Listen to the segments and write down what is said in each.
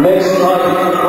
Next fight,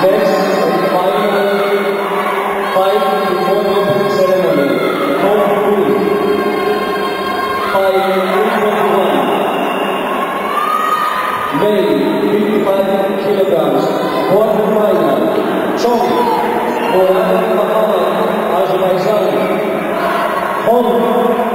Next before the opening ceremony. Home rule. Fight 321. Male, 55 kilograms. Quarter final. Chong, Moran Muhammad, Azerbaijan. Home,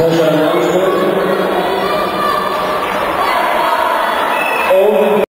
Vamos